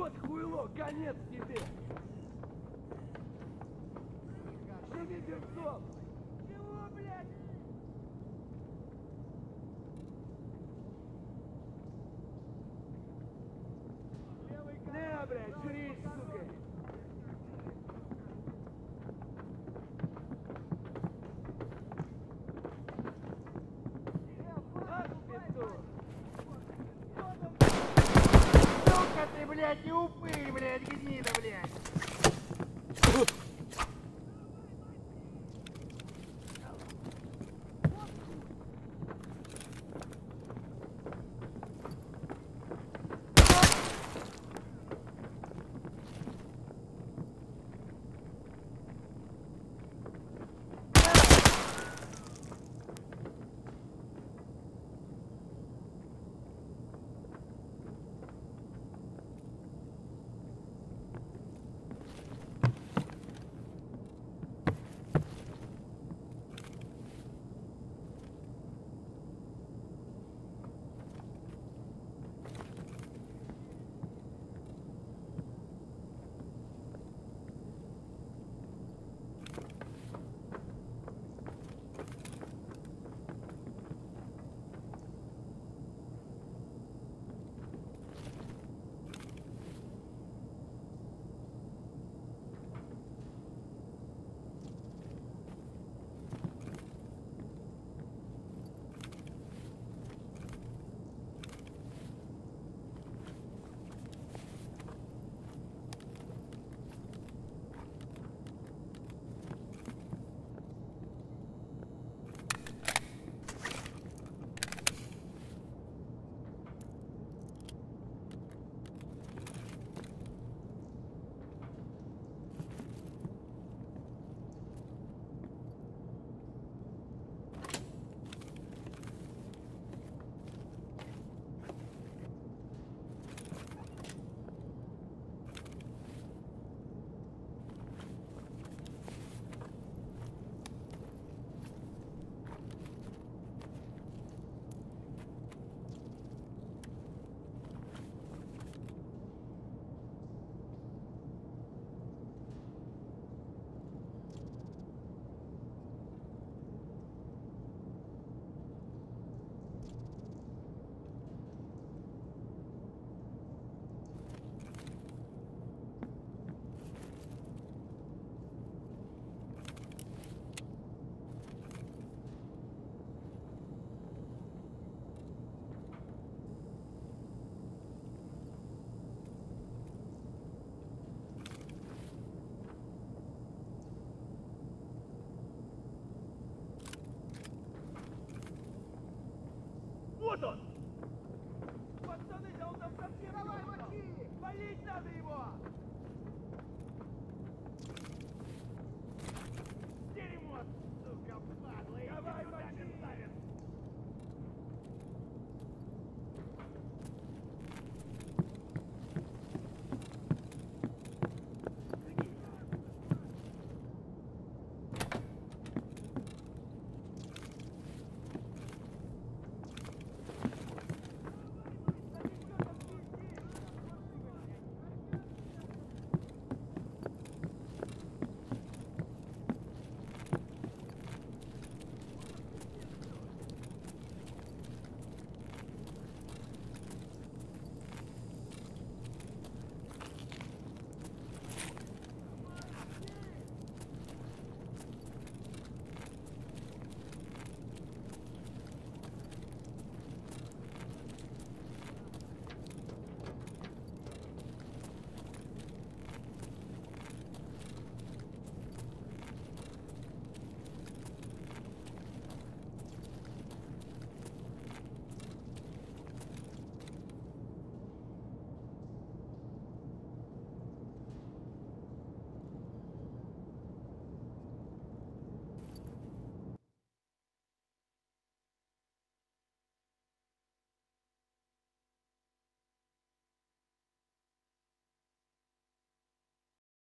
Вот хуйло, конец тебе! Живи, Берцов! блядь, не упырь, блядь, гнида, блядь. vivo!